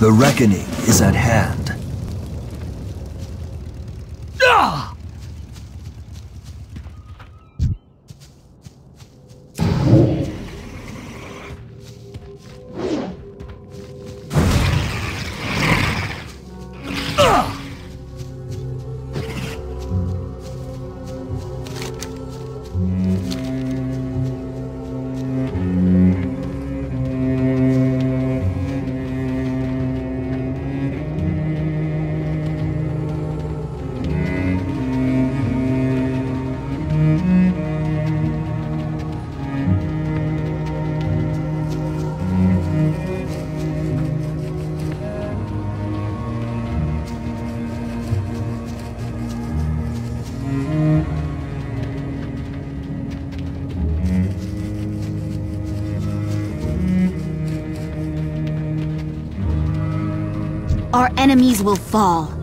The reckoning is at hand. Ah! Our enemies will fall.